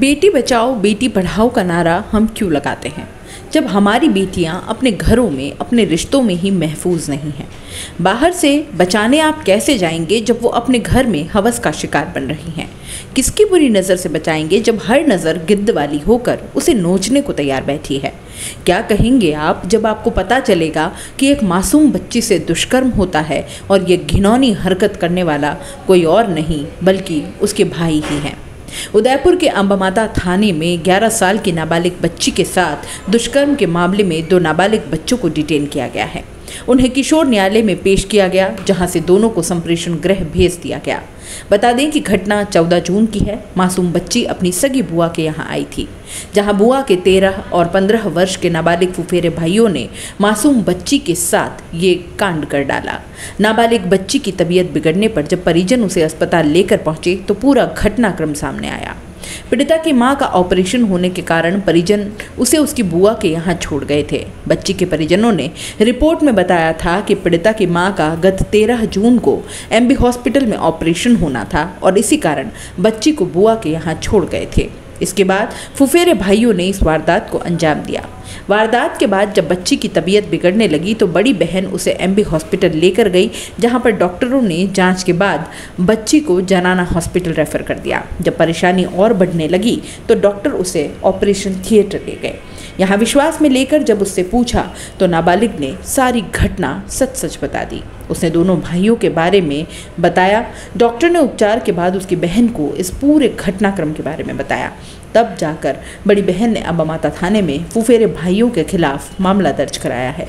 बेटी बचाओ, बेटी पढ़ाओ का नारा हम क्यों लगाते हैं? जब हमारी बेटियाँ अपने घरों में, अपने रिश्तों में ही महफूज नहीं हैं। बाहर से बचाने आप कैसे जाएँगे जब वो अपने घर में हवस का शिकार बन रही हैं? किसकी बुरी नज़र से बचाएँगे जब हर नज़र गिद्ध वाली होकर उसे नोचने को तैयार बैठी है? क्या कहेंगे आप जब आपको पता चलेगा कि एक मासूम बच्ची से दुष्कर्म होता है और ये घिनौनी हरकत करने वाला कोई और नहीं, बल्कि उसके भाई ही हैं। उदयपुर के अम्बामाता थाने में 11 साल की नाबालिग बच्ची के साथ दुष्कर्म के मामले में दो नाबालिग बच्चों को डिटेन किया गया है। उन्हें किशोर न्यायालय में पेश किया गया, जहाँ से दोनों को संप्रेषण गृह भेज दिया गया। बता दें कि घटना 14 जून की है। मासूम बच्ची अपनी सगी बुआ के यहाँ आई थी, जहाँ बुआ के 13 और 15 वर्ष के नाबालिग फुफेरे भाइयों ने मासूम बच्ची के साथ ये कांड कर डाला। नाबालिग बच्ची की तबीयत बिगड़ने पर जब परिजन उसे अस्पताल लेकर पहुँचे तो पूरा घटनाक्रम सामने आया। पीड़िता की माँ का ऑपरेशन होने के कारण परिजन उसे उसकी बुआ के यहाँ छोड़ गए थे। बच्ची के परिजनों ने रिपोर्ट में बताया था कि पीड़िता की माँ का गत 13 जून को एमबी हॉस्पिटल में ऑपरेशन होना था और इसी कारण बच्ची को बुआ के यहाँ छोड़ गए थे। इसके बाद फुफेरे भाइयों ने इस वारदात को अंजाम दिया। वारदात के बाद जब बच्ची की तबीयत बिगड़ने लगी तो बड़ी बहन उसे एमबी हॉस्पिटल लेकर गई, जहाँ पर डॉक्टरों ने जाँच के बाद बच्ची को जनाना हॉस्पिटल रेफर कर दिया। जब परेशानी और बढ़ने लगी तो डॉक्टर उसे ऑपरेशन थिएटर ले गए। यहाँ विश्वास में लेकर जब उससे पूछा तो नाबालिग ने सारी घटना सच सच बता दी। उसने दोनों भाइयों के बारे में बताया। डॉक्टर ने उपचार के बाद उसकी बहन को इस पूरे घटनाक्रम के बारे में बताया। तब जाकर बड़ी बहन ने अबामाता थाने में फुफेरे भाइयों के खिलाफ मामला दर्ज कराया है।